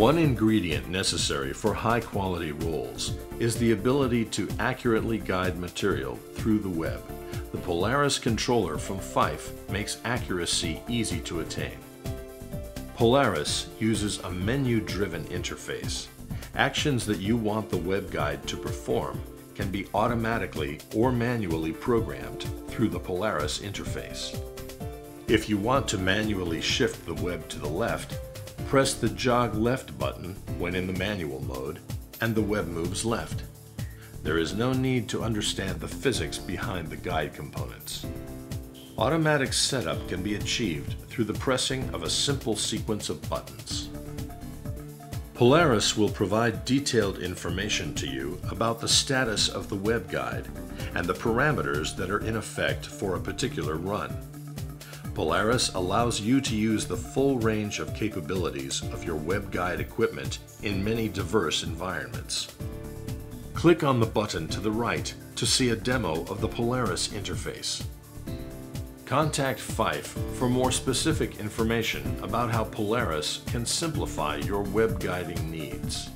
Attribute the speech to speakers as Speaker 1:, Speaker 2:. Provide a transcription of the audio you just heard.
Speaker 1: One ingredient necessary for high quality rolls is the ability to accurately guide material through the web. The Polaris controller from Fife makes accuracy easy to attain. Polaris uses a menu-driven interface. Actions that you want the web guide to perform can be automatically or manually programmed through the Polaris interface. If you want to manually shift the web to the left, press the jog left button when in the manual mode and the web moves left. There is no need to understand the physics behind the guide components. Automatic setup can be achieved through the pressing of a simple sequence of buttons. Polaris will provide detailed information to you about the status of the web guide and the parameters that are in effect for a particular run. Polaris allows you to use the full range of capabilities of your web guide equipment in many diverse environments. Click on the button to the right to see a demo of the Polaris interface. Contact Fife for more specific information about how Polaris can simplify your web guiding needs.